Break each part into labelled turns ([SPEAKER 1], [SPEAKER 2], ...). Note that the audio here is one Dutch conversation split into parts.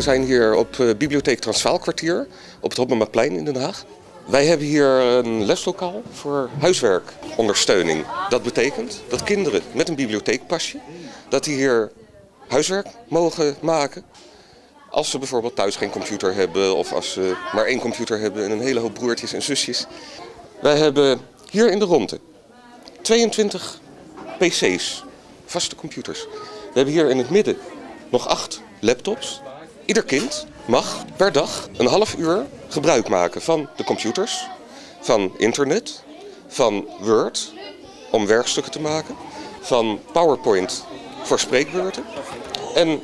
[SPEAKER 1] We zijn hier op uh, Bibliotheek Transvaalkwartier op het Hoppenmaplein in Den Haag. Wij hebben hier een leslokaal voor huiswerkondersteuning. Dat betekent dat kinderen met een bibliotheekpasje, dat die hier huiswerk mogen maken. Als ze bijvoorbeeld thuis geen computer hebben of als ze maar één computer hebben en een hele hoop broertjes en zusjes. Wij hebben hier in de ronde 22 PC's, vaste computers. We hebben hier in het midden nog acht laptops. Ieder kind mag per dag een half uur gebruik maken van de computers, van internet, van Word om werkstukken te maken, van PowerPoint voor spreekbeurten en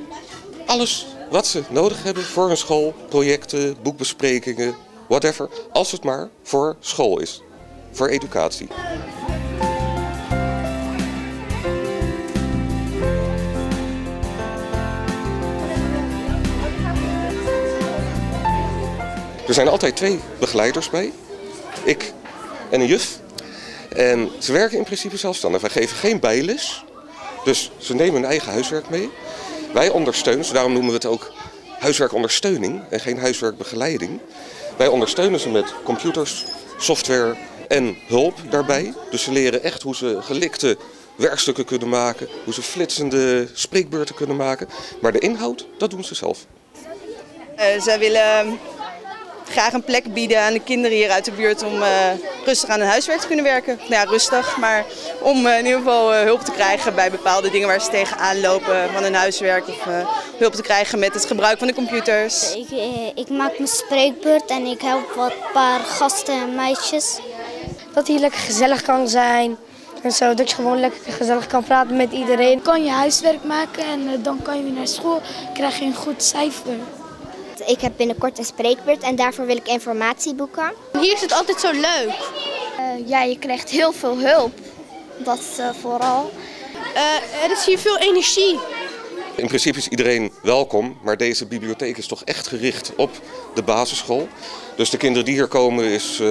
[SPEAKER 1] alles wat ze nodig hebben voor een school, projecten, boekbesprekingen, whatever, als het maar voor school is, voor educatie. Er zijn altijd twee begeleiders bij. Ik en een juf. En ze werken in principe zelfstandig. Wij geven geen bijles. Dus ze nemen hun eigen huiswerk mee. Wij ondersteunen ze, daarom noemen we het ook huiswerkondersteuning en geen huiswerkbegeleiding. Wij ondersteunen ze met computers, software en hulp daarbij. Dus ze leren echt hoe ze gelikte werkstukken kunnen maken, hoe ze flitsende spreekbeurten kunnen maken. Maar de inhoud, dat doen ze zelf.
[SPEAKER 2] Uh, zij willen graag een plek bieden aan de kinderen hier uit de buurt om uh, rustig aan hun huiswerk te kunnen werken. Nou ja, rustig, maar om uh, in ieder geval uh, hulp te krijgen bij bepaalde dingen waar ze tegenaan lopen van hun huiswerk. Of hulp te krijgen met het gebruik van de computers.
[SPEAKER 3] Ik, ik maak mijn spreekbeurt en ik help wat paar gasten en meisjes.
[SPEAKER 4] Dat hier lekker gezellig kan zijn. En zo, dat je gewoon lekker gezellig kan praten met iedereen.
[SPEAKER 5] kan je huiswerk maken en dan kan je weer naar school. krijg je een goed cijfer.
[SPEAKER 3] Ik heb binnenkort een spreekbeurt en daarvoor wil ik informatie boeken.
[SPEAKER 6] Hier is het altijd zo leuk.
[SPEAKER 7] Uh, ja, je krijgt heel veel hulp. Dat uh, vooral.
[SPEAKER 6] Uh, er is hier veel energie.
[SPEAKER 1] In principe is iedereen welkom, maar deze bibliotheek is toch echt gericht op de basisschool. Dus de kinderen die hier komen is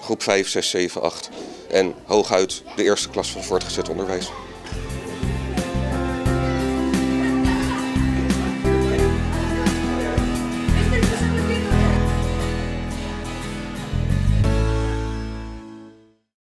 [SPEAKER 1] groep 5, 6, 7, 8 en hooguit de eerste klas van voortgezet onderwijs.